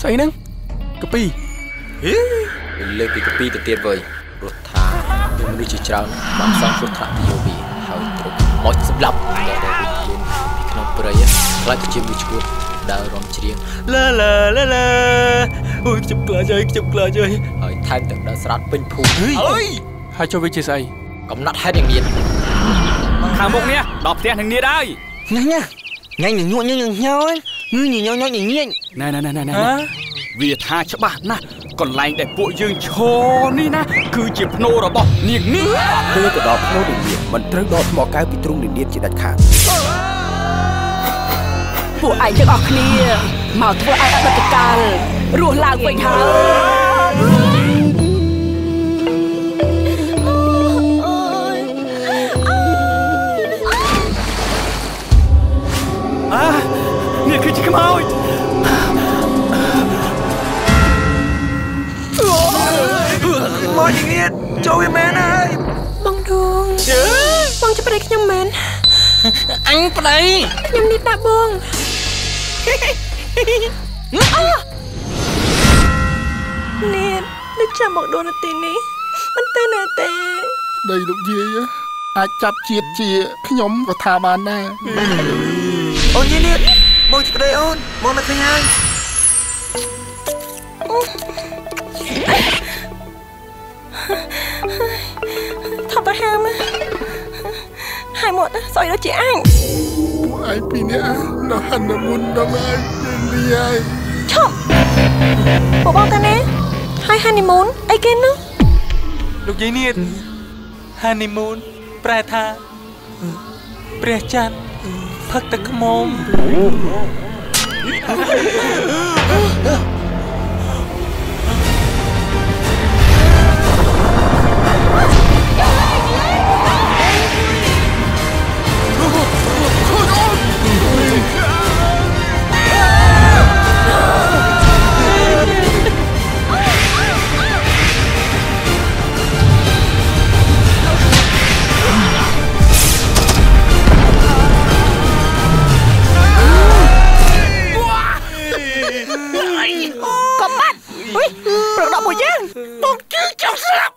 ស្អីហ្នឹងកាពីលើកពីកាពីទៅទៀតវើយព្រោះថាមានមនុស្សជាច្រើនបានសងគ្រោះថ្នាក់ពីយោវីហើយត្រូវមកសម្លាប់តែតែវិញលឿនពីក្នុងព្រៃខ្លាចទៅជាមួយឈួតដើររំច្រៀងឡាឡាឡាឡាអូយខ្ញុំខ្លាចហើយខ្ញុំខ្លាចហើយហើយថែមទាំងដើរស្រាតពេញភូមិអើយហើយចុះវាជាស្អីកំណត់ហេតុយ៉ាងមានខាងមុខនេះដល់ផ្ទះនឹងនេះហើយញ៉ាញ៉ាញ៉ាញ់ញក់ញក់ញ៉ោងឺ ញញញញញញណែណែណែណែណែវាថាច្បាស់ណាស់កន្លែងដែលពួកយើងឈរនេះណាគឺជាភ្នូររបស់នាងនេះទៅទៅដល់ភ្នូរនានាមិនត្រូវដកថ្មកែវពីទ្រុងនានាជាដាច់ខាតពួកឯងទាំងអស់គ្នាមកធ្វើឲ្យអតីតកាលរស់ឡើងវិញហើយ ខ្មោចមកយ៉ាងនេះចូលវាមែនហើយបងដួងបងจะប្តីខ្ញុំមែនអញប្តីខ្ញុំនេះដាក់បងនេះនឹងចាំមកដូននៅទីនេះមិនទៅណាទេដីលោកយាយអាចចាប់ជាតិជាខ្ញុំក៏ថាបានដែរអូនយីនេះ មកជាប្តីអូនមកនៅឃើញហើយថប់ទៅហាមហើយមកទៅស្អុយដូចជាអញពួកឯងពីរនាក់នៅហាន់មុនដល់ហើយយាយឈប់ពួកបងតាណាហើយហានីមូនអីគេនោះលោកយាយនេះ honeymoon ប្រែថាព្រះច័ន្ទ ផឹកទឹកខ្មុំ ប្រកបមួយយើងបងជឿចាំស្លាប់